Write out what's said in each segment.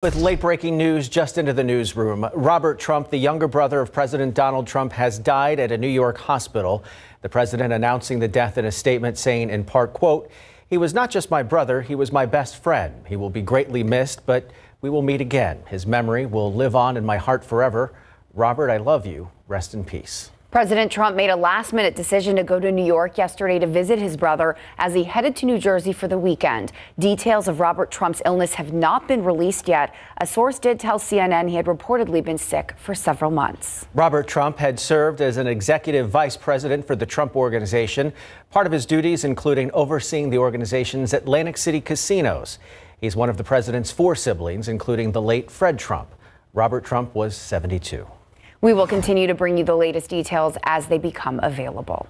With late breaking news just into the newsroom, Robert Trump, the younger brother of President Donald Trump, has died at a New York hospital. The president announcing the death in a statement saying, in part, quote, He was not just my brother, he was my best friend. He will be greatly missed, but we will meet again. His memory will live on in my heart forever. Robert, I love you. Rest in peace. President Trump made a last minute decision to go to New York yesterday to visit his brother as he headed to New Jersey for the weekend. Details of Robert Trump's illness have not been released yet. A source did tell CNN he had reportedly been sick for several months. Robert Trump had served as an executive vice president for the Trump Organization, part of his duties including overseeing the organization's Atlantic City casinos. He's one of the president's four siblings, including the late Fred Trump. Robert Trump was 72. We will continue to bring you the latest details as they become available.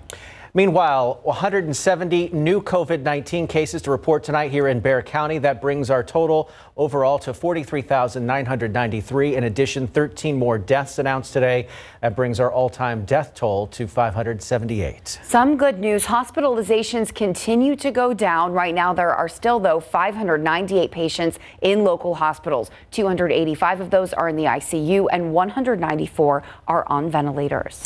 Meanwhile, 170 new COVID 19 cases to report tonight here in Bexar County. That brings our total overall to 43,993. In addition, 13 more deaths announced today. That brings our all time death toll to 578. Some good news hospitalizations continue to go down. Right now, there are still, though, 598 patients in local hospitals. 285 of those are in the ICU, and 194 are on ventilators.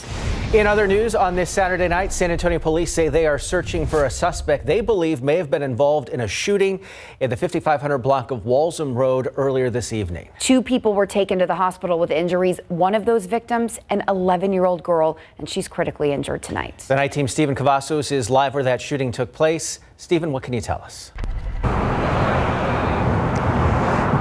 In other news, on this Saturday night, San Antonio police say they are searching for a suspect they believe may have been involved in a shooting in the 5500 block of Walzem Road earlier this evening. Two people were taken to the hospital with injuries. One of those victims, an 11 year old girl, and she's critically injured tonight. The night team Stephen Cavazos is live where that shooting took place. Stephen, what can you tell us?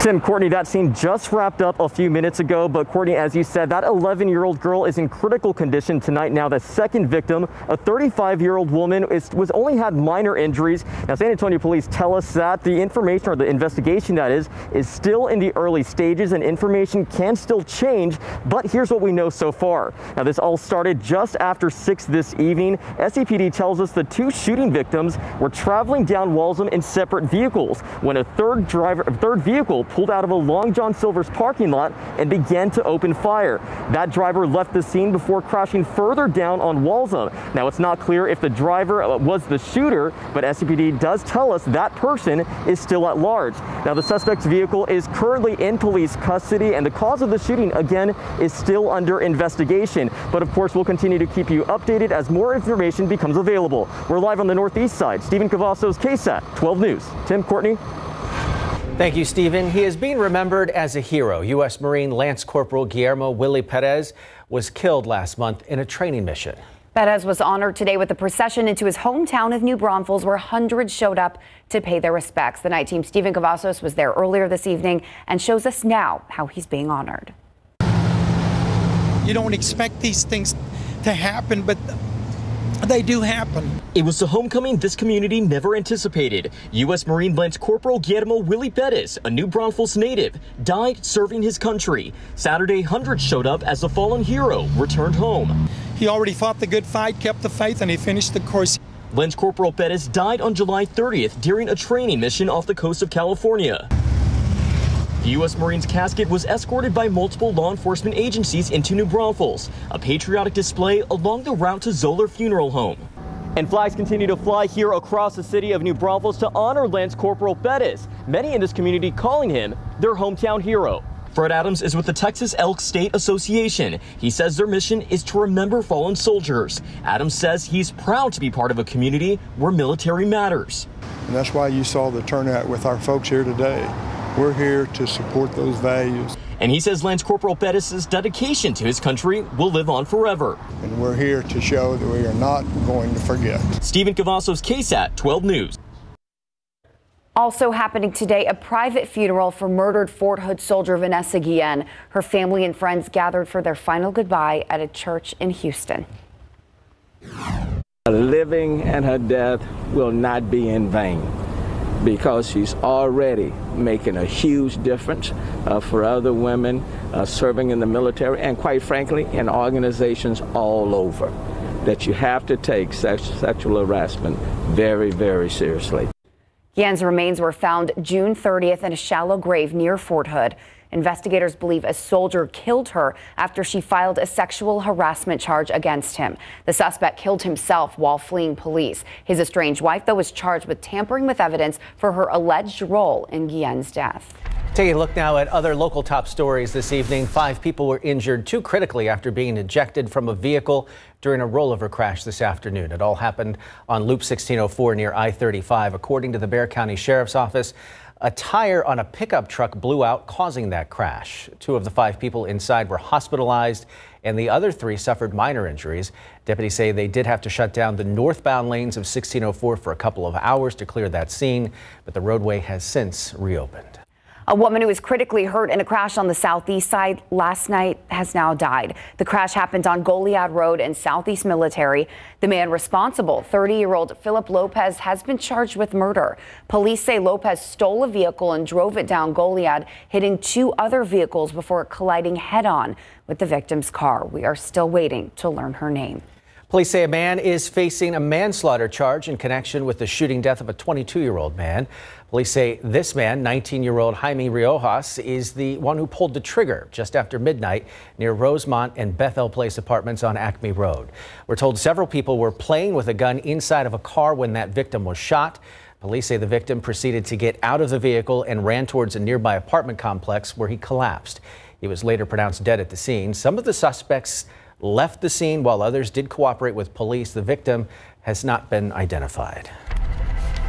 Tim, Courtney, that scene just wrapped up a few minutes ago, but Courtney, as you said, that 11-year-old girl is in critical condition tonight. Now, the second victim, a 35-year-old woman, is, was only had minor injuries. Now, San Antonio police tell us that the information or the investigation that is is still in the early stages, and information can still change. But here's what we know so far. Now, this all started just after six this evening. SAPD tells us the two shooting victims were traveling down Walzem in separate vehicles when a third driver, third vehicle pulled out of a Long John Silver's parking lot and began to open fire. That driver left the scene before crashing further down on Walzem. Now, it's not clear if the driver uh, was the shooter, but SAPD does tell us that person is still at large. Now, the suspect's vehicle is currently in police custody, and the cause of the shooting, again, is still under investigation. But of course, we'll continue to keep you updated as more information becomes available. We're live on the northeast side. Stephen Cavazos, KSAT 12 News. Tim Courtney. Thank you, Stephen. He is being remembered as a hero. U.S. Marine Lance Corporal Guillermo Willie Perez was killed last month in a training mission. Perez was honored today with a procession into his hometown of New Braunfels, where hundreds showed up to pay their respects. The night team Stephen Cavazos was there earlier this evening and shows us now how he's being honored. You don't expect these things to happen, but they do happen. It was a homecoming this community never anticipated. U.S. Marine Lance Corporal Guillermo Willie Perez, a New Braunfels native, died serving his country. Saturday, hundreds showed up as the fallen hero returned home. He already fought the good fight, kept the faith, and he finished the course. Lance Corporal Perez died on July 30th during a training mission off the coast of California. The U.S. Marine's casket was escorted by multiple law enforcement agencies into New Braunfels, a patriotic display along the route to Zoller Funeral Home. And flags continue to fly here across the city of New Braunfels to honor Lance Corporal Perez, many in this community calling him their hometown hero. Fred Adams is with the Texas Elk State Association. He says their mission is to remember fallen soldiers. Adams says he's proud to be part of a community where military matters. And that's why you saw the turnout with our folks here today. We're here to support those values. And he says Lance Corporal Perez' dedication to his country will live on forever. And we're here to show that we are not going to forget. Stephen Cavazos, KSAT 12 News. Also happening today, a private funeral for murdered Fort Hood soldier Vanessa Guillen. Her family and friends gathered for their final goodbye at a church in Houston. Her living and her death will not be in vain because she's already making a huge difference uh, for other women uh, serving in the military and quite frankly in organizations all over that you have to take sex, sexual harassment very, very seriously. Guillen's remains were found June 30th in a shallow grave near Fort Hood. Investigators believe a soldier killed her after she filed a sexual harassment charge against him. The suspect killed himself while fleeing police. His estranged wife, though, was charged with tampering with evidence for her alleged role in Guillen's death. Taking a look now at other local top stories this evening. Five people were injured too critically after being ejected from a vehicle during a rollover crash this afternoon. It all happened on Loop 1604 near I 35. According to the Bexar County Sheriff's Office, a tire on a pickup truck blew out, causing that crash. Two of the five people inside were hospitalized, and the other three suffered minor injuries. Deputies say they did have to shut down the northbound lanes of 1604 for a couple of hours to clear that scene, but the roadway has since reopened. A woman who was critically hurt in a crash on the southeast side last night has now died. The crash happened on Goliad Road in Southeast Military. The man responsible, 30 year old Philip Lopez, has been charged with murder. Police say Lopez stole a vehicle and drove it down Goliad, hitting two other vehicles before colliding head on with the victim's car. We are still waiting to learn her name. Police say a man is facing a manslaughter charge in connection with the shooting death of a 22 year old man. Police say this man, 19 year old Jaime Riojas, is the one who pulled the trigger just after midnight near Rosemont and Bethel Place apartments on Acme Road. We're told several people were playing with a gun inside of a car when that victim was shot. Police say the victim proceeded to get out of the vehicle and ran towards a nearby apartment complex where he collapsed. He was later pronounced dead at the scene. Some of the suspects left the scene while others did cooperate with police. The victim has not been identified.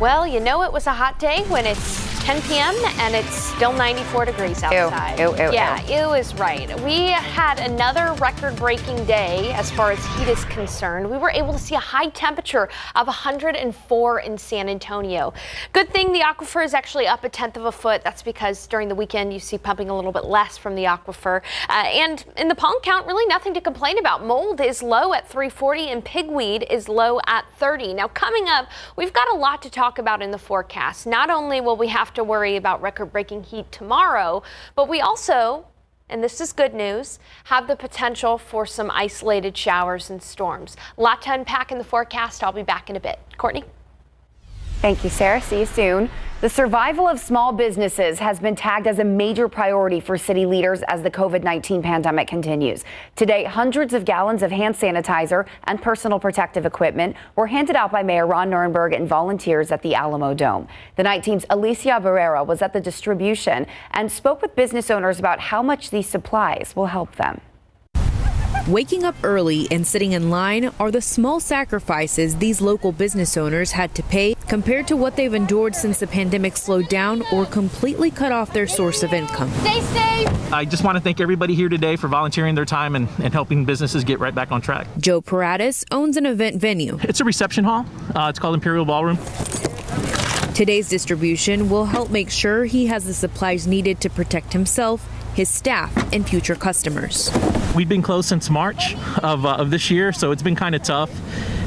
Well, you know it was a hot day when it's 10 p.m. and it's still 94 degrees outside. Ew, ew, ew, yeah, ew is right. We had another record-breaking day as far as heat is concerned. We were able to see a high temperature of 104 in San Antonio. Good thing the aquifer is actually up a tenth of a foot. That's because during the weekend you see pumping a little bit less from the aquifer. Uh, and in the pollen count, really nothing to complain about. Mold is low at 340 and pigweed is low at 30. Now coming up, we've got a lot to talk about in the forecast. Not only will we have to worry about record breaking heat tomorrow, but we also and this is good news, have the potential for some isolated showers and storms. A lot to unpack in the forecast. I'll be back in a bit. Courtney? Thank you, Sarah. See you soon. The survival of small businesses has been tagged as a major priority for city leaders as the COVID 19 pandemic continues. Today, hundreds of gallons of hand sanitizer and personal protective equipment were handed out by Mayor Ron Nirenberg and volunteers at the Alamo Dome. The night team's Alicia Barrera was at the distribution and spoke with business owners about how much these supplies will help them. Waking up early and sitting in line are the small sacrifices these local business owners had to pay compared to what they've endured since the pandemic slowed down or completely cut off their source of income. Stay safe. I just want to thank everybody here today for volunteering their time and, and helping businesses get right back on track. Joe Paratis owns an event venue. It's a reception hall. Uh, it's called Imperial Ballroom. Today's distribution will help make sure he has the supplies needed to protect himself his staff, and future customers. We've been closed since March of, uh, of this year, so it's been kind of tough.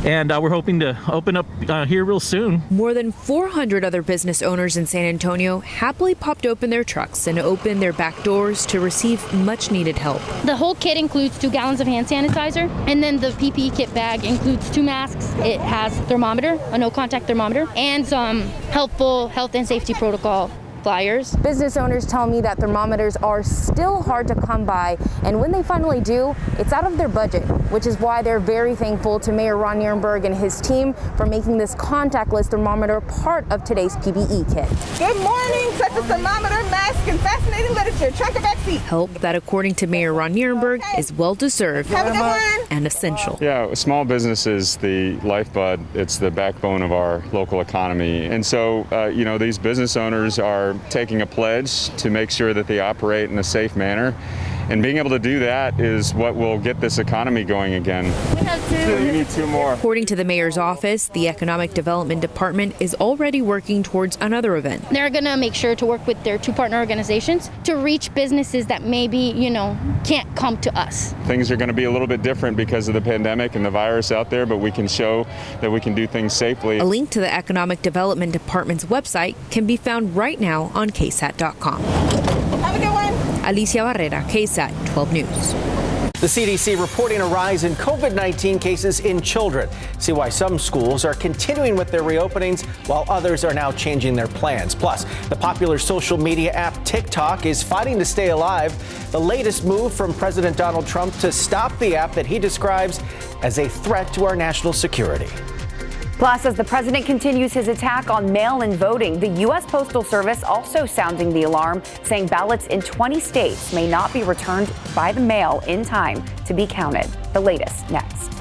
And uh, we're hoping to open up uh, here real soon. More than 400 other business owners in San Antonio happily popped open their trucks and opened their back doors to receive much needed help. The whole kit includes two gallons of hand sanitizer, and then the PPE kit bag includes two masks. It has thermometer, a no contact thermometer, and some helpful health and safety protocol flyers. Business owners tell me that thermometers are still hard to come by, and when they finally do, it's out of their budget, which is why they're very thankful to Mayor Ron Nirenberg and his team for making this contactless thermometer part of today's PPE kit. Good morning, such a thermometer, mask, and fascinating literature. Track a back seat. Help that, according to Mayor Ron Nirenberg, okay. is well deserved and essential. Yeah, small business is the lifeblood. It's the backbone of our local economy. And so, uh, you know, these business owners are taking a pledge to make sure that they operate in a safe manner. And being able to do that is what will get this economy going again. We have two. You need two more. According to the mayor's office, the Economic Development Department is already working towards another event. They're going to make sure to work with their two partner organizations to reach businesses that maybe, you know, can't come to us. Things are going to be a little bit different because of the pandemic and the virus out there, but we can show that we can do things safely. A link to the Economic Development Department's website can be found right now on KSAT.com. Have a good one. Alicia Barrera, KSAT 12 News. The CDC reporting a rise in COVID 19 cases in children. See why some schools are continuing with their reopenings while others are now changing their plans. Plus, the popular social media app TikTok is fighting to stay alive. The latest move from President Donald Trump to stop the app that he describes as a threat to our national security. Plus, as the president continues his attack on mail in voting, the U.S. Postal Service also sounding the alarm, saying ballots in 20 states may not be returned by the mail in time to be counted. The latest next.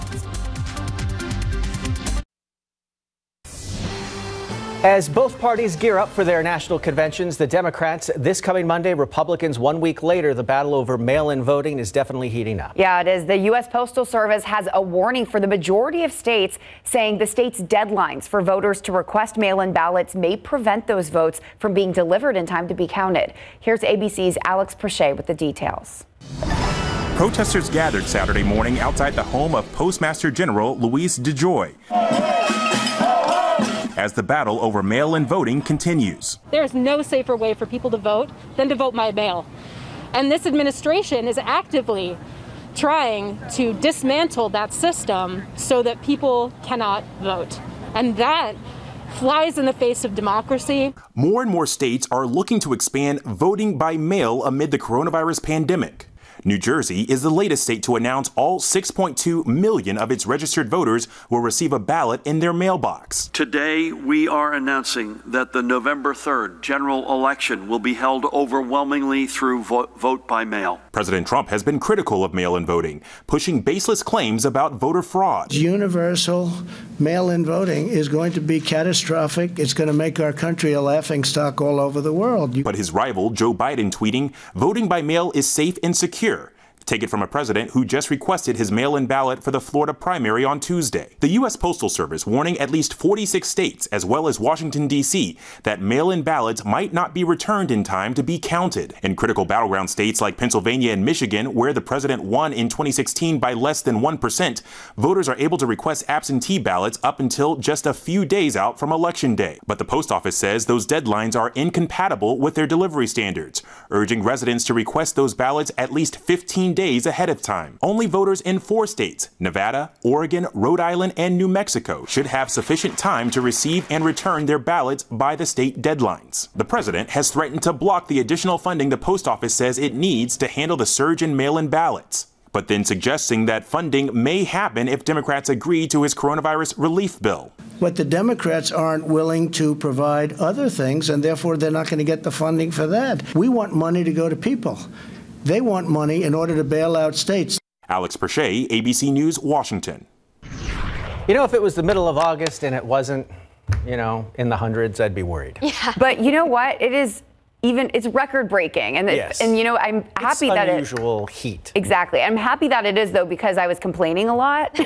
As both parties gear up for their national conventions, the Democrats this coming Monday, Republicans one week later, the battle over mail in voting is definitely heating up. Yeah, it is. The U.S. Postal Service has a warning for the majority of states, saying the state's deadlines for voters to request mail in ballots may prevent those votes from being delivered in time to be counted. Here's ABC's Alex Perez with the details. Protesters gathered Saturday morning outside the home of Postmaster General Louis DeJoy as the battle over mail in voting continues. There's no safer way for people to vote than to vote by mail. And this administration is actively trying to dismantle that system so that people cannot vote. And that flies in the face of democracy. More and more states are looking to expand voting by mail amid the coronavirus pandemic. New Jersey is the latest state to announce all 6.2 million of its registered voters will receive a ballot in their mailbox. Today, we are announcing that the November 3rd general election will be held overwhelmingly through vo- vote by mail. President Trump has been critical of mail in voting, pushing baseless claims about voter fraud. Universal mail in voting is going to be catastrophic. It's going to make our country a laughing stock all over the world. But his rival, Joe Biden, tweeting, voting by mail is safe and secure. Take it from a president who just requested his mail in ballot for the Florida primary on Tuesday. The U.S. Postal Service warning at least 46 states, as well as Washington, D.C., that mail in ballots might not be returned in time to be counted. In critical battleground states like Pennsylvania and Michigan, where the president won in 2016 by less than 1%, voters are able to request absentee ballots up until just a few days out from Election Day. But the post office says those deadlines are incompatible with their delivery standards, urging residents to request those ballots at least 15 days ahead of time. Only voters in four states, Nevada, Oregon, Rhode Island, and New Mexico, should have sufficient time to receive and return their ballots by the state deadlines. The president has threatened to block the additional funding the post office says it needs to handle the surge in mail in ballots but then suggesting that funding may happen if Democrats agree to his coronavirus relief bill. But the Democrats aren't willing to provide other things, and therefore they're not going to get the funding for that. We want money to go to people. They want money in order to bail out states. Alex Perez, ABC News, Washington. You know, if it was the middle of August and it wasn't, you know, in the hundreds, I'd be worried. Yeah. But you know what? It is even it's record breaking and yes. and you know I'm happy that it's that unusual it heat. Exactly. I'm happy that it is though because I was complaining a lot.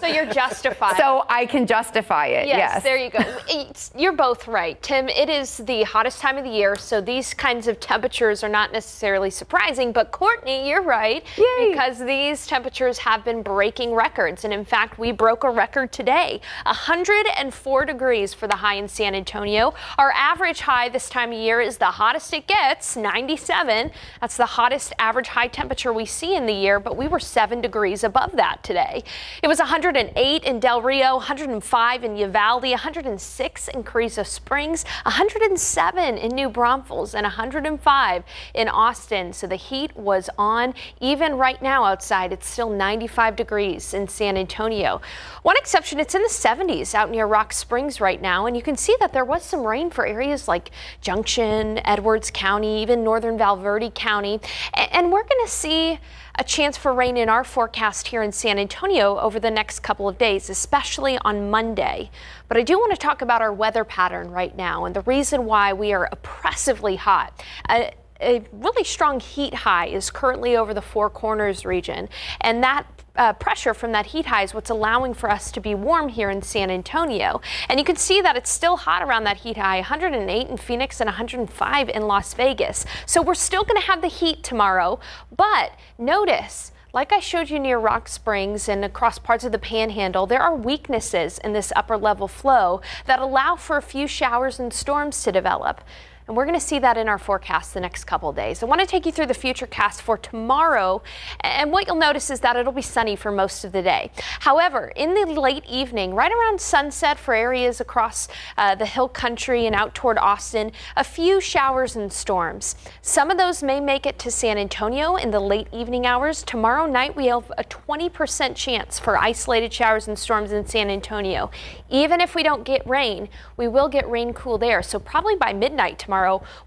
so you're justified. So I can justify it. Yes, yes. there you go. It's, you're both right, Tim. It is the hottest time of the year, so these kinds of temperatures are not necessarily surprising. But Courtney, you're right Yay. because these temperatures have been breaking records, and in fact, we broke a record today: 104 degrees for the high in San Antonio. Our average high this time of year is the hottest it gets, 97. That's the hottest average high temperature we see in the year, but we were seven degrees above that today. It was 108 in Del Rio, 105 in Uvalde, 106 in Carrizo Springs, 107 in New Braunfels, and 105 in Austin. So the heat was on. Even right now outside, it's still 95 degrees in San Antonio. One exception, it's in the 70s out near Rock Springs right now, and you can see that there was some rain for areas like Junction, Edwards County, even northern Val Verde County. And we're going to see a chance for rain in our forecast here in San Antonio over the next couple of days, especially on Monday. But I do want to talk about our weather pattern right now and the reason why we are oppressively hot. Uh, a really strong heat high is currently over the Four Corners region, and that uh, pressure from that heat high is what's allowing for us to be warm here in San Antonio. And you can see that it's still hot around that heat high, 108 in Phoenix and 105 in Las Vegas. So we're still going to have the heat tomorrow, but notice like I showed you near Rock Springs and across parts of the panhandle, there are weaknesses in this upper level flow that allow for a few showers and storms to develop. And we're going to see that in our forecast the next couple days. I want to take you through the future cast for tomorrow. And what you'll notice is that it'll be sunny for most of the day. However, in the late evening, right around sunset for areas across uh, the hill country and out toward Austin, a few showers and storms. Some of those may make it to San Antonio in the late evening hours. Tomorrow night, we have a 20% chance for isolated showers and storms in San Antonio. Even if we don't get rain, we will get rain cool there. So probably by midnight tomorrow,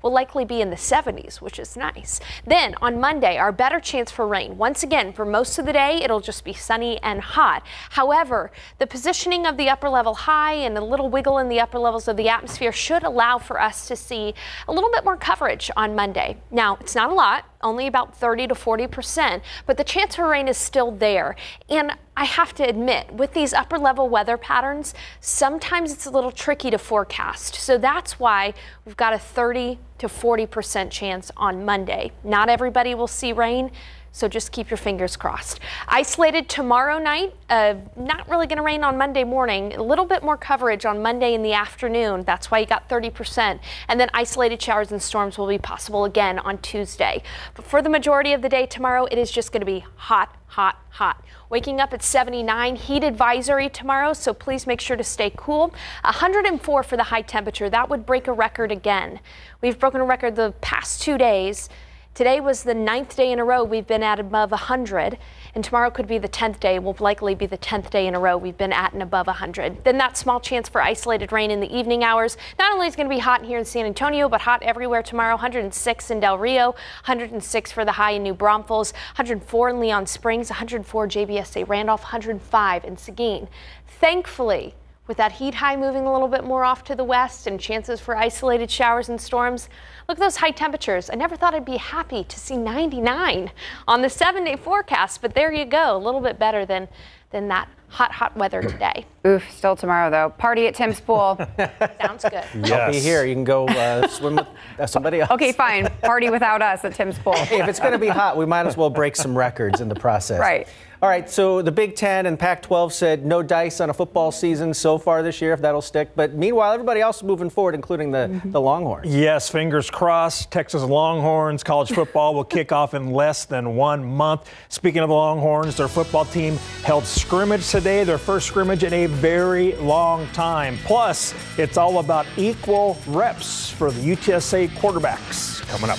we'll likely be in the 70s, which is nice. Then on Monday, our better chance for rain. Once again, for most of the day, it'll just be sunny and hot. However, the positioning of the upper level high and a little wiggle in the upper levels of the atmosphere should allow for us to see a little bit more coverage on Monday. Now, it's not a lot only about 30 to 40 percent, but the chance for rain is still there. And I have to admit, with these upper level weather patterns, sometimes it's a little tricky to forecast. So that's why we've got a 30 to 40 percent chance on Monday. Not everybody will see rain. So just keep your fingers crossed. Isolated tomorrow night, uh, not really going to rain on Monday morning. A little bit more coverage on Monday in the afternoon. That's why you got 30%. And then isolated showers and storms will be possible again on Tuesday. But for the majority of the day tomorrow, it is just going to be hot, hot, hot. Waking up at 79, heat advisory tomorrow, so please make sure to stay cool. 104 for the high temperature. That would break a record again. We've broken a record the past two days. Today was the ninth day in a row we've been at above 100, and tomorrow could be the 10th day, will likely be the 10th day in a row we've been at and above 100. Then that small chance for isolated rain in the evening hours. Not only is going to be hot here in San Antonio, but hot everywhere tomorrow. 106 in Del Rio, 106 for the high in New Braunfels, 104 in Leon Springs, 104 JBSA Randolph, 105 in Seguin. Thankfully, with that heat high moving a little bit more off to the west and chances for isolated showers and storms, look at those high temperatures. I never thought I'd be happy to see 99 on the seven day forecast, but there you go, a little bit better than, than that hot, hot weather today. Oof, still tomorrow though. Party at Tim's pool. Sounds good. Yes. I'll be here. You can go uh, swim with uh, somebody else. Okay, fine. Party without us at Tim's pool. Hey, if it's going to be hot, we might as well break some records in the process. Right. All right, so the Big Ten and Pac 12 said no dice on a football season so far this year, if that'll stick. But meanwhile, everybody else is moving forward, including the, mm-hmm. the Longhorns. Yes, fingers crossed. Texas Longhorns college football will kick off in less than one month. Speaking of the Longhorns, their football team held scrimmage today, their first scrimmage in a very long time. Plus, it's all about equal reps for the UTSA quarterbacks coming up.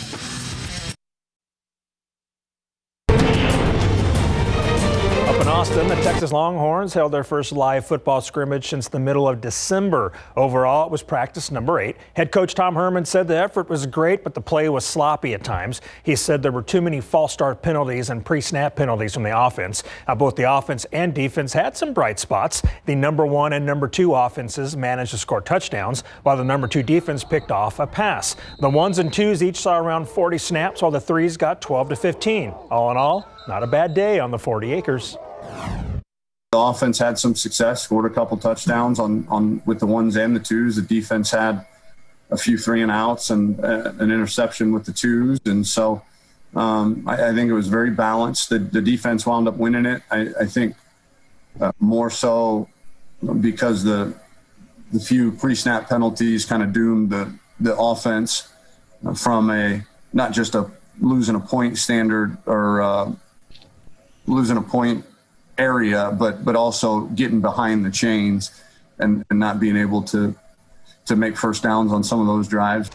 Austin, the Texas Longhorns held their first live football scrimmage since the middle of December. Overall, it was practice number eight. Head coach Tom Herman said the effort was great, but the play was sloppy at times. He said there were too many false start penalties and pre snap penalties from the offense. Uh, both the offense and defense had some bright spots. The number one and number two offenses managed to score touchdowns, while the number two defense picked off a pass. The ones and twos each saw around 40 snaps, while the threes got 12 to 15. All in all, not a bad day on the 40 acres. The offense had some success, scored a couple touchdowns on, on with the ones and the twos. The defense had a few three and outs and uh, an interception with the twos. And so um, I, I, think it was very balanced. The, the defense wound up winning it. I, I think uh, more so because the the few pre-snap penalties kind of doomed the the offense from a not just a losing a point standard or uh, losing a point area, but but also getting behind the chains and, and not being able to to make first downs on some of those drives.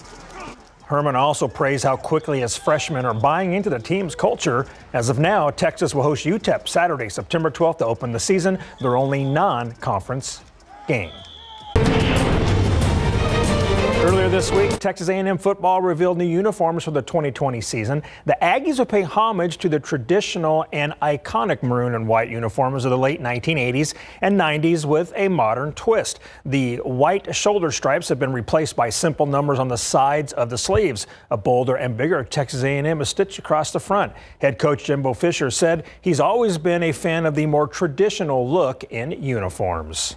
Herman also praised how quickly his freshmen are buying into the team's culture. As of now, Texas will host UTEP Saturday, September 12th to open the season, their only non-conference game. Earlier this week, Texas A&M football revealed new uniforms for the 2020 season. The Aggies will pay homage to the traditional and iconic maroon and white uniforms of the late 1980s and 90s with a modern twist. The white shoulder stripes have been replaced by simple numbers on the sides of the sleeves. A bolder and bigger Texas A&M is stitched across the front. Head coach Jimbo Fisher said he's always been a fan of the more traditional look in uniforms.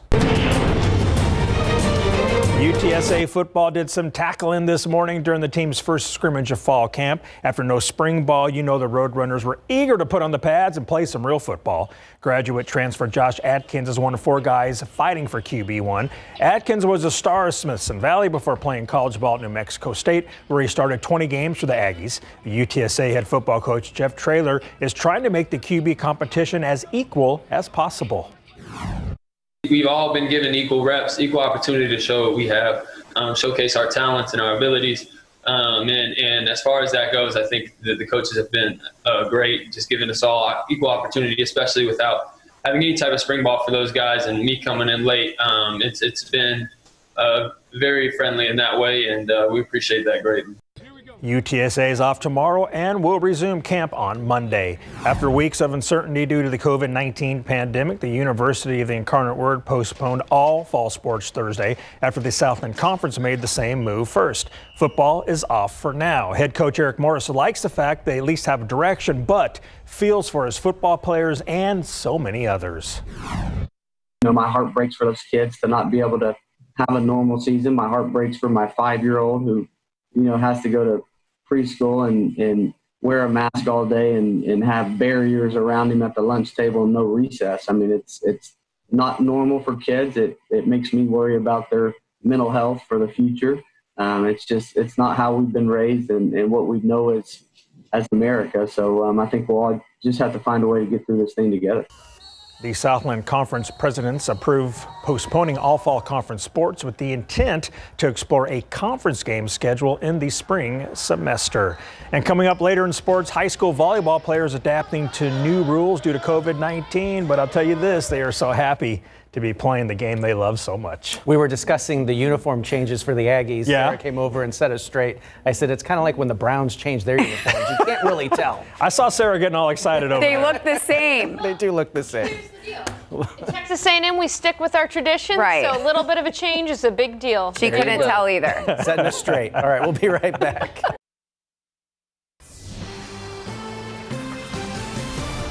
UTSA football did some tackling this morning during the team's first scrimmage of fall camp. After no spring ball, you know the Roadrunners were eager to put on the pads and play some real football. Graduate transfer Josh Atkins is one of four guys fighting for QB1. Atkins was a star of Smithson Valley before playing college ball at New Mexico State, where he started 20 games for the Aggies. The UTSA head football coach Jeff Traylor is trying to make the QB competition as equal as possible. We've all been given equal reps, equal opportunity to show what we have, um, showcase our talents and our abilities. Um, and, and as far as that goes, I think that the coaches have been uh, great, just giving us all equal opportunity, especially without having any type of spring ball for those guys and me coming in late. Um, it's, it's been uh, very friendly in that way, and uh, we appreciate that greatly. UTSA is off tomorrow and will resume camp on Monday. After weeks of uncertainty due to the COVID 19 pandemic, the University of the Incarnate Word postponed all fall sports Thursday after the Southland Conference made the same move first. Football is off for now. Head coach Eric Morris likes the fact they at least have direction, but feels for his football players and so many others. You know, my heart breaks for those kids to not be able to have a normal season. My heart breaks for my five year old who, you know, has to go to preschool and, and wear a mask all day and, and have barriers around him at the lunch table and no recess. I mean, it's it's not normal for kids. It it makes me worry about their mental health for the future. Um, it's just it's not how we've been raised and, and what we know as as America. So um, I think we'll all just have to find a way to get through this thing together. The Southland Conference presidents approve postponing all fall conference sports with the intent to explore a conference game schedule in the spring semester. And coming up later in sports, high school volleyball players adapting to new rules due to COVID 19. But I'll tell you this, they are so happy to be playing the game they love so much. We were discussing the uniform changes for the Aggies. Yeah. Sarah came over and set us straight. I said, it's kind of like when the Browns change their uniforms. You can't really tell. I saw Sarah getting all excited over They that. look the same. they do look the same. Texas A&M, we stick with our traditions, Right. so a little bit of a change is a big deal. She couldn't tell either. Setting us straight. All right, we'll be right back.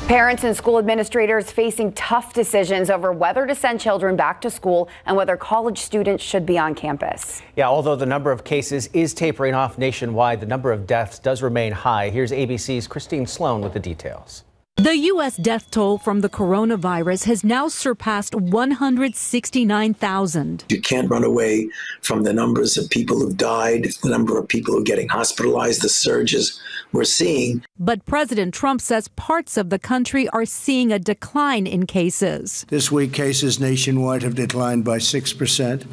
Parents and school administrators facing tough decisions over whether to send children back to school and whether college students should be on campus. Yeah, although the number of cases is tapering off nationwide, the number of deaths does remain high. Here's ABC's Christine Sloan with the details. The U.S. death toll from the coronavirus has now surpassed 169,000. You can't run away from the numbers of people who've died, the number of people who are getting hospitalized, the surges we're seeing. But President Trump says parts of the country are seeing a decline in cases. This week, cases nationwide have declined by 6%.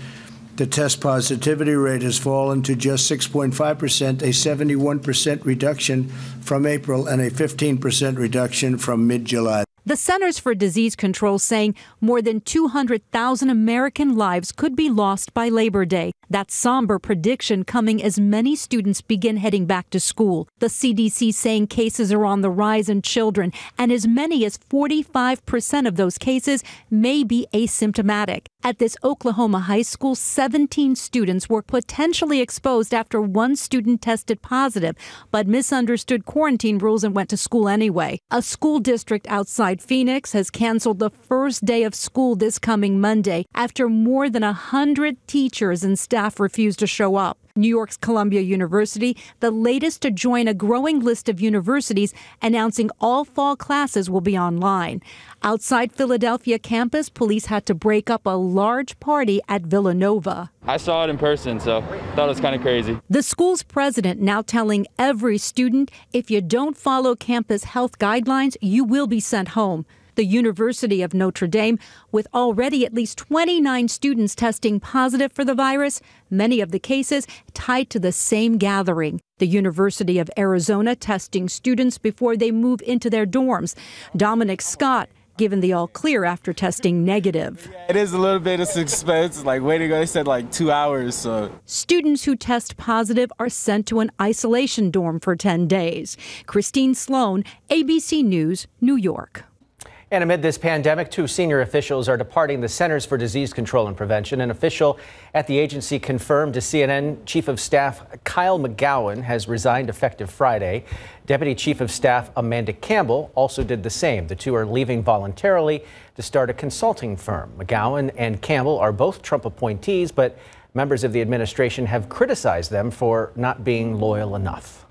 The test positivity rate has fallen to just 6.5%, a 71% reduction from April and a 15% reduction from mid July. The Centers for Disease Control saying more than 200,000 American lives could be lost by Labor Day. That somber prediction coming as many students begin heading back to school. The CDC saying cases are on the rise in children, and as many as 45% of those cases may be asymptomatic. At this Oklahoma high school, 17 students were potentially exposed after one student tested positive, but misunderstood quarantine rules and went to school anyway. A school district outside Phoenix has canceled the first day of school this coming Monday after more than 100 teachers and staff refused to show up. New York's Columbia University, the latest to join a growing list of universities announcing all fall classes will be online. Outside Philadelphia campus, police had to break up a large party at Villanova. I saw it in person, so thought it was kind of crazy. The school's president now telling every student if you don't follow campus health guidelines, you will be sent home. The University of Notre Dame, with already at least 29 students testing positive for the virus, many of the cases tied to the same gathering. The University of Arizona testing students before they move into their dorms. Dominic Scott given the all clear after testing negative. It is a little bit of suspense, like way to go. They said like two hours, so. Students who test positive are sent to an isolation dorm for 10 days. Christine Sloan, ABC News, New York. And amid this pandemic, two senior officials are departing the Centers for Disease Control and Prevention. An official at the agency confirmed to CNN Chief of Staff Kyle McGowan has resigned effective Friday. Deputy Chief of Staff Amanda Campbell also did the same. The two are leaving voluntarily to start a consulting firm. McGowan and Campbell are both Trump appointees, but Members of the administration have criticized them for not being loyal enough.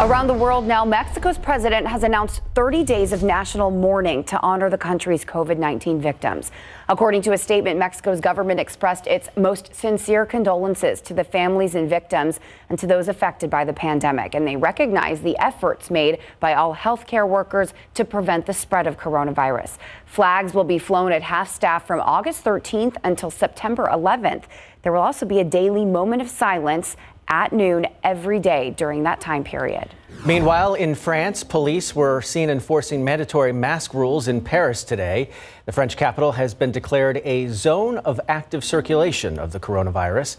Around the world now, Mexico's president has announced 30 days of national mourning to honor the country's COVID 19 victims. According to a statement, Mexico's government expressed its most sincere condolences to the families and victims and to those affected by the pandemic. And they recognize the efforts made by all healthcare workers to prevent the spread of coronavirus. Flags will be flown at half staff from August 13th until September 11th. There will also be a daily moment of silence at noon every day during that time period. Meanwhile, in France, police were seen enforcing mandatory mask rules in Paris today. The French capital has been declared a zone of active circulation of the coronavirus.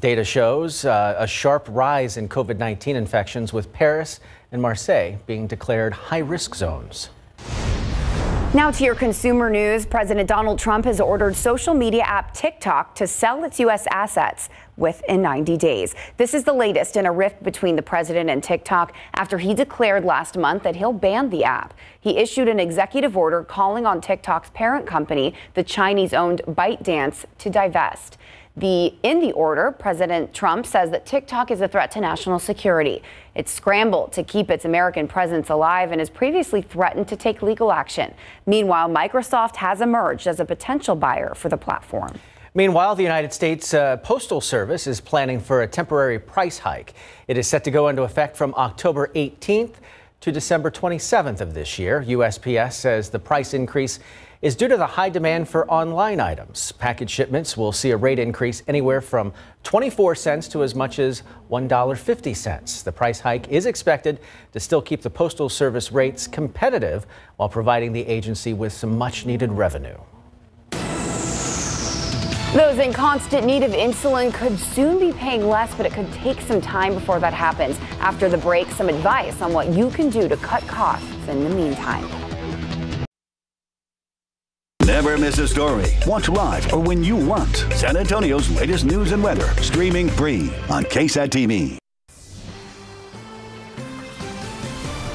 Data shows uh, a sharp rise in COVID 19 infections, with Paris and Marseille being declared high risk zones. Now to your consumer news. President Donald Trump has ordered social media app TikTok to sell its U.S. assets within 90 days. This is the latest in a rift between the president and TikTok after he declared last month that he'll ban the app. He issued an executive order calling on TikTok's parent company, the Chinese owned ByteDance, to divest. The, in the order, President Trump says that TikTok is a threat to national security. It's scrambled to keep its American presence alive and has previously threatened to take legal action. Meanwhile, Microsoft has emerged as a potential buyer for the platform. Meanwhile, the United States uh, Postal Service is planning for a temporary price hike. It is set to go into effect from October 18th to December 27th of this year. USPS says the price increase is due to the high demand for online items. Package shipments will see a rate increase anywhere from 24 cents to as much as $1.50. The price hike is expected to still keep the Postal Service rates competitive while providing the agency with some much needed revenue. Those in constant need of insulin could soon be paying less, but it could take some time before that happens. After the break, some advice on what you can do to cut costs in the meantime. Never miss a story. Watch live or when you want. San Antonio's latest news and weather, streaming free on KSAT TV.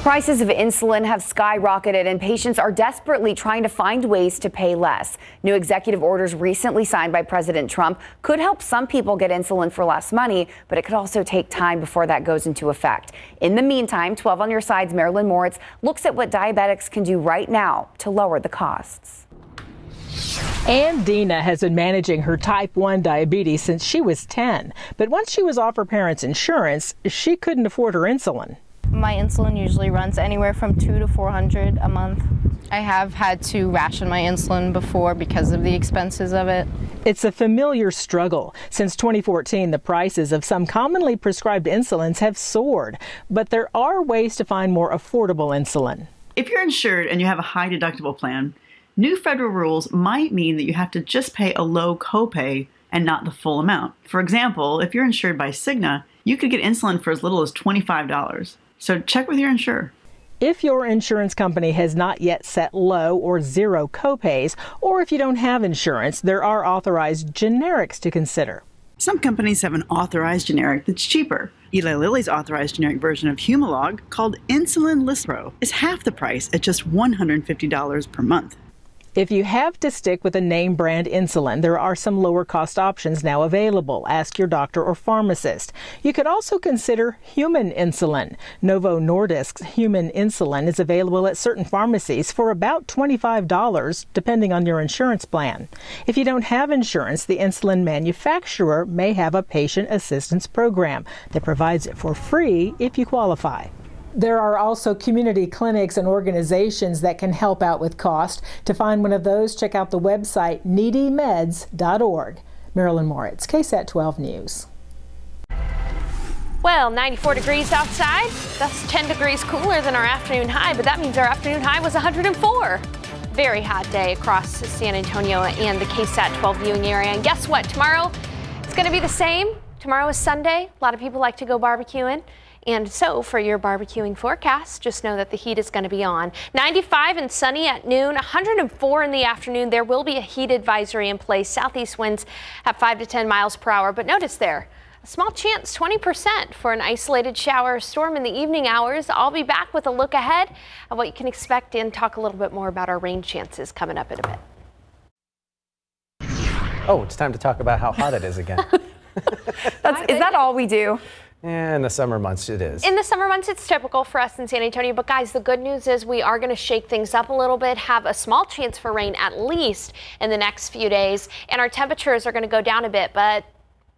Prices of insulin have skyrocketed and patients are desperately trying to find ways to pay less. New executive orders recently signed by President Trump could help some people get insulin for less money, but it could also take time before that goes into effect. In the meantime, 12 on your side's Marilyn Moritz looks at what diabetics can do right now to lower the costs. Ann Dina has been managing her type 1 diabetes since she was 10. But once she was off her parents' insurance, she couldn't afford her insulin. My insulin usually runs anywhere from two to 400 a month. I have had to ration my insulin before because of the expenses of it. It's a familiar struggle. Since 2014, the prices of some commonly prescribed insulins have soared, but there are ways to find more affordable insulin. If you're insured and you have a high deductible plan, New federal rules might mean that you have to just pay a low copay and not the full amount. For example, if you're insured by Cigna, you could get insulin for as little as $25. So check with your insurer. If your insurance company has not yet set low or zero copays, or if you don't have insurance, there are authorized generics to consider. Some companies have an authorized generic that's cheaper. Eli Lilly's authorized generic version of Humalog, called Insulin Lispro, is half the price at just $150 per month. If you have to stick with a name brand insulin, there are some lower cost options now available. Ask your doctor or pharmacist. You could also consider human insulin. Novo Nordisk's human insulin is available at certain pharmacies for about $25, depending on your insurance plan. If you don't have insurance, the insulin manufacturer may have a patient assistance program that provides it for free if you qualify. There are also community clinics and organizations that can help out with cost. To find one of those, check out the website needymeds.org. Marilyn Moritz, KSAT 12 News. Well, 94 degrees outside. That's 10 degrees cooler than our afternoon high, but that means our afternoon high was 104. Very hot day across San Antonio and the KSAT 12 viewing area. And guess what? Tomorrow it's going to be the same. Tomorrow is Sunday. A lot of people like to go barbecuing. And so for your barbecuing forecast, just know that the heat is going to be on. 95 and sunny at noon, 104 in the afternoon. There will be a heat advisory in place. Southeast winds at 5 to 10 miles per hour. But notice there, a small chance, 20% for an isolated shower or storm in the evening hours. I'll be back with a look ahead of what you can expect and talk a little bit more about our rain chances coming up in a bit. Oh, it's time to talk about how hot it is again. That's, is that all we do? In the summer months, it is. In the summer months, it's typical for us in San Antonio. But guys, the good news is we are going to shake things up a little bit, have a small chance for rain at least in the next few days. And our temperatures are going to go down a bit, but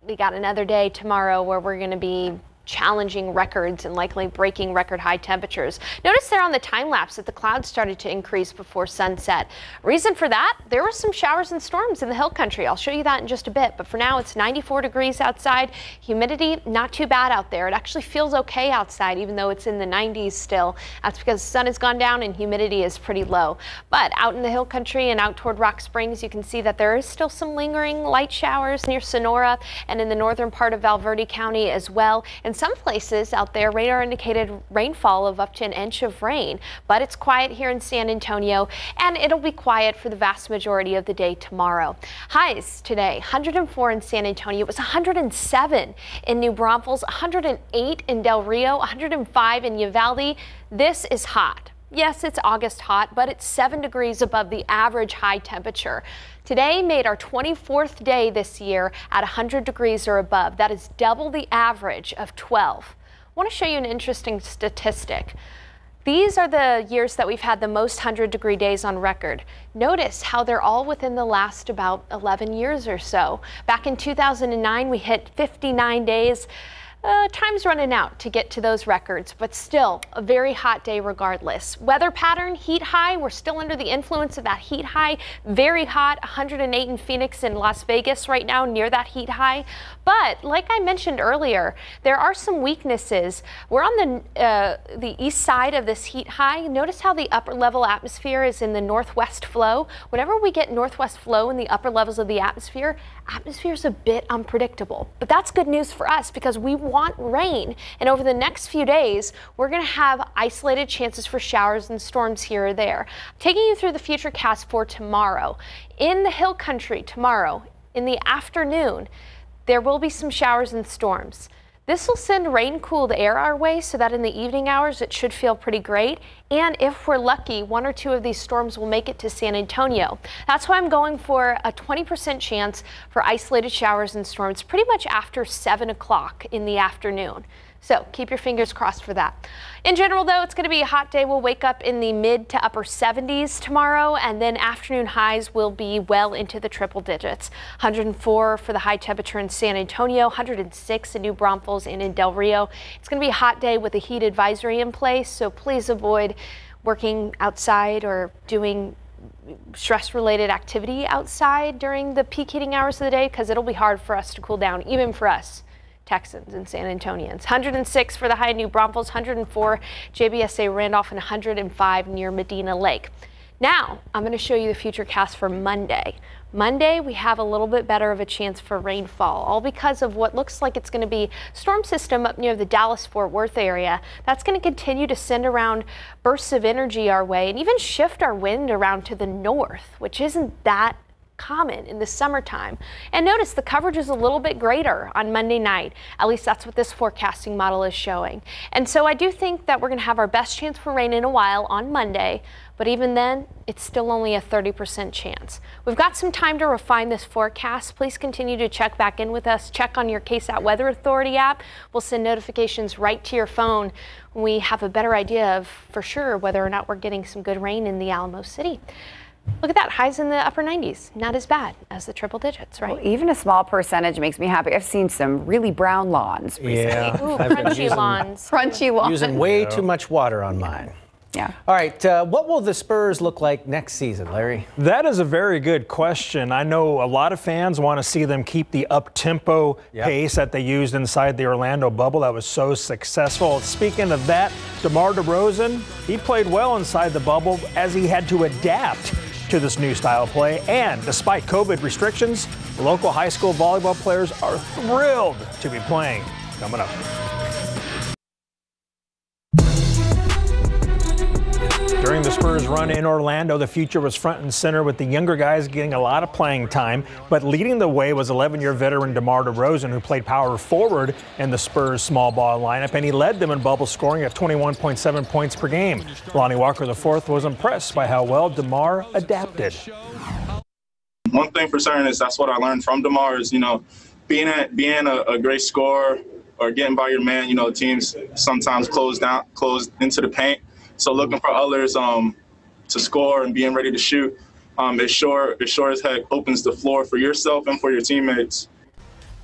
we got another day tomorrow where we're going to be challenging records and likely breaking record high temperatures. Notice there on the time lapse that the clouds started to increase before sunset. Reason for that, there were some showers and storms in the hill country. I'll show you that in just a bit. But for now, it's 94 degrees outside. Humidity, not too bad out there. It actually feels okay outside, even though it's in the 90s still. That's because the sun has gone down and humidity is pretty low. But out in the hill country and out toward Rock Springs, you can see that there is still some lingering light showers near Sonora and in the northern part of Val Verde County as well. And some places out there, radar indicated rainfall of up to an inch of rain, but it's quiet here in San Antonio, and it'll be quiet for the vast majority of the day tomorrow. Highs today, 104 in San Antonio. It was 107 in New Braunfels, 108 in Del Rio, 105 in Uvalde. This is hot. Yes, it's August hot, but it's 7 degrees above the average high temperature. Today made our 24th day this year at 100 degrees or above. That is double the average of 12. I want to show you an interesting statistic. These are the years that we've had the most 100 degree days on record. Notice how they're all within the last about 11 years or so. Back in 2009, we hit 59 days. Uh, time's running out to get to those records, but still a very hot day regardless. Weather pattern, heat high. We're still under the influence of that heat high. Very hot, 108 in Phoenix and Las Vegas right now near that heat high. But like I mentioned earlier, there are some weaknesses. We're on the, uh, the east side of this heat high. Notice how the upper level atmosphere is in the northwest flow. Whenever we get northwest flow in the upper levels of the atmosphere, atmosphere is a bit unpredictable. But that's good news for us because we want rain. And over the next few days, we're going to have isolated chances for showers and storms here or there. Taking you through the future cast for tomorrow. In the hill country tomorrow, in the afternoon, there will be some showers and storms. This will send rain cooled air our way so that in the evening hours it should feel pretty great. And if we're lucky, one or two of these storms will make it to San Antonio. That's why I'm going for a 20% chance for isolated showers and storms pretty much after 7 o'clock in the afternoon. So keep your fingers crossed for that. In general, though, it's going to be a hot day. We'll wake up in the mid to upper 70s tomorrow, and then afternoon highs will be well into the triple digits. 104 for the high temperature in San Antonio, 106 in New Braunfels and in Del Rio. It's going to be a hot day with a heat advisory in place, so please avoid working outside or doing stress related activity outside during the peak heating hours of the day because it'll be hard for us to cool down, even for us. Texans and San Antonians. 106 for the high New Braunfels, 104 JBSA Randolph, and 105 near Medina Lake. Now, I'm going to show you the future cast for Monday. Monday, we have a little bit better of a chance for rainfall, all because of what looks like it's going to be storm system up near the Dallas-Fort Worth area. That's going to continue to send around bursts of energy our way and even shift our wind around to the north, which isn't that common in the summertime. And notice the coverage is a little bit greater on Monday night. At least that's what this forecasting model is showing. And so I do think that we're going to have our best chance for rain in a while on Monday, but even then, it's still only a 30% chance. We've got some time to refine this forecast. Please continue to check back in with us. Check on your KSAT Weather Authority app. We'll send notifications right to your phone when we have a better idea of for sure whether or not we're getting some good rain in the Alamo City. Look at that, highs in the upper 90s. Not as bad as the triple digits, right? Well, even a small percentage makes me happy. I've seen some really brown lawns recently. Yeah. Ooh, crunchy using- lawns. Crunchy lawns. Using way too much water on mine. Yeah. All right, uh, what will the Spurs look like next season, Larry? That is a very good question. I know a lot of fans want to see them keep the up tempo Yep. pace that they used inside the Orlando bubble that was so successful. Speaking of that, DeMar DeRozan, he played well inside the bubble as he had to adapt to this new style of play. And despite COVID restrictions, local high school volleyball players are thrilled to be playing. Coming up. During the Spurs run in Orlando, the future was front and center with the younger guys getting a lot of playing time. But leading the way was 11 year veteran DeMar DeRozan, who played power forward in the Spurs small ball lineup, and he led them in bubble scoring at 21.7 points per game. Lonnie Walker IV was impressed by how well DeMar adapted. One thing for certain is that's what I learned from DeMar is, you know, being a, being a, a great scorer or getting by your man, you know, teams sometimes close down, close into the paint. So looking for others um, to score and being ready to shoot, um, it sure it sure as heck opens the floor for yourself and for your teammates.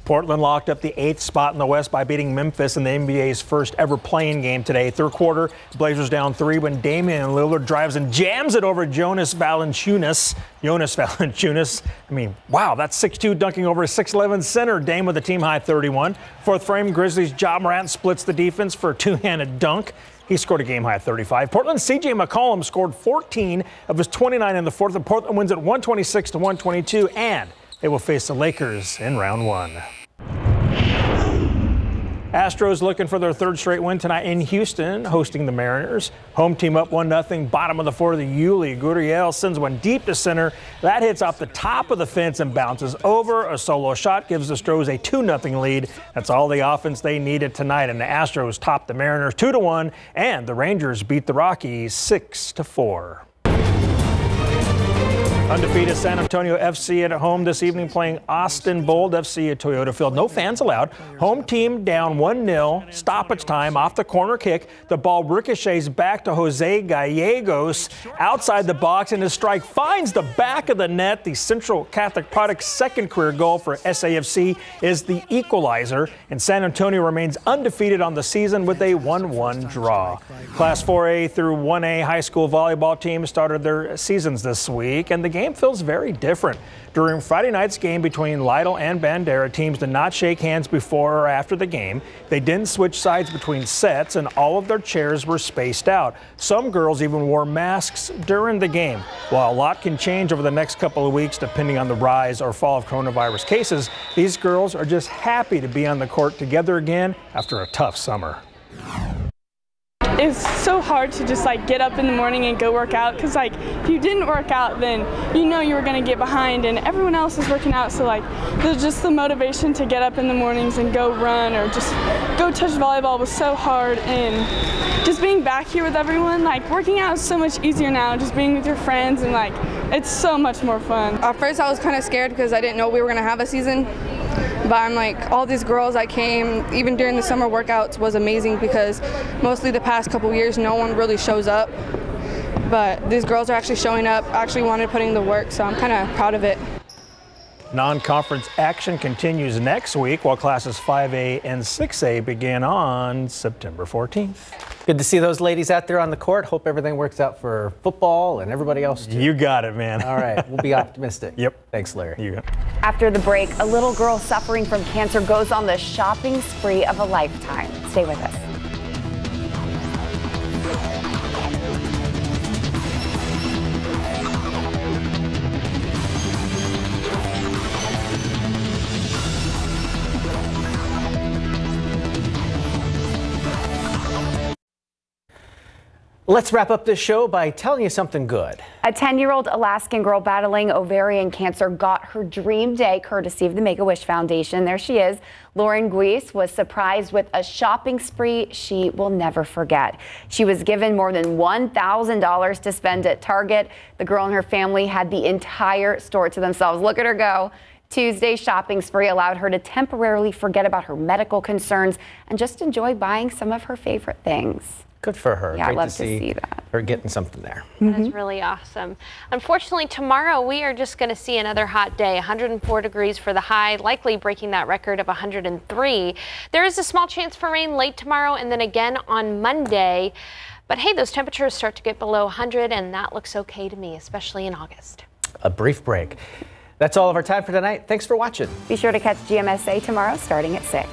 Portland locked up the eighth spot in the West by beating Memphis in the NBA's first ever play-in game today. Third quarter, Blazers down three when Damian Lillard drives and jams it over Jonas Valanciunas. Jonas Valanciunas. I mean, wow, that's 6'2 dunking over a 6'11 center. Dame with a team high 31. Fourth frame, Grizzlies Ja Morant splits the defense for a two-handed dunk. He scored a game high 35. Portland's CJ McCollum scored 14 of his 29 in the fourth, and Portland wins at 126 to 122, and they will face the Lakers in round one. Astros looking for their third straight win tonight in Houston, hosting the Mariners. Home team up 1 0, bottom of the fourth. The Yuli Gurriel sends one deep to center. That hits off the top of the fence and bounces over. A solo shot gives the Stros a 2 0 lead. That's all the offense they needed tonight. And the Astros top the Mariners 2 1, and the Rangers beat the Rockies 6 4. Undefeated San Antonio FC at home this evening playing Austin Bold FC at Toyota Field. No fans allowed. Home team down 1 0. Stoppage time off the corner kick. The ball ricochets back to Jose Gallegos outside the box, and his strike finds the back of the net. The Central Catholic Product's second career goal for SAFC is the equalizer, and San Antonio remains undefeated on the season with a 1 1 draw. Class 4A through 1A high school volleyball teams started their seasons this week, and the game feels very different. During Friday night's game between Lytle and Bandera, teams did not shake hands before or after the game. They didn't switch sides between sets, and all of their chairs were spaced out. Some girls even wore masks during the game. While a lot can change over the next couple of weeks depending on the rise or fall of coronavirus cases, these girls are just happy to be on the court together again after a tough summer it's so hard to just like get up in the morning and go work out because like if you didn't work out then you know you were going to get behind and everyone else is working out so like there's just the motivation to get up in the mornings and go run or just go touch volleyball was so hard and just being back here with everyone like working out is so much easier now just being with your friends and like it's so much more fun. At first i was kind of scared because i didn't know we were going to have a season but I'm like, all these girls that came, even during the summer workouts, was amazing because mostly the past couple years, no one really shows up. But these girls are actually showing up, actually wanted putting the work, so I'm kind of proud of it. Non-conference action continues next week while classes 5A and 6A begin on September 14th. Good to see those ladies out there on the court. Hope everything works out for football and everybody else too. You got it, man. All right, we'll be optimistic. Yep. Thanks, Larry. You got it. After the break, a little girl suffering from cancer goes on the shopping spree of a lifetime. Stay with us. Let's wrap up this show by telling you something good. A 10 year old Alaskan girl battling ovarian cancer got her dream day courtesy of the Make a Wish Foundation. There she is. Lauren Guise was surprised with a shopping spree she will never forget. She was given more than $1,000 to spend at Target. The girl and her family had the entire store to themselves. Look at her go. Tuesday's shopping spree allowed her to temporarily forget about her medical concerns and just enjoy buying some of her favorite things. Good for her. Yeah, Great I love to see, to see that. her getting something there. Mm-hmm. That's really awesome. Unfortunately, tomorrow we are just going to see another hot day 104 degrees for the high, likely breaking that record of 103. There is a small chance for rain late tomorrow and then again on Monday. But hey, those temperatures start to get below 100, and that looks okay to me, especially in August. A brief break. That's all of our time for tonight. Thanks for watching. Be sure to catch GMSA tomorrow starting at 6.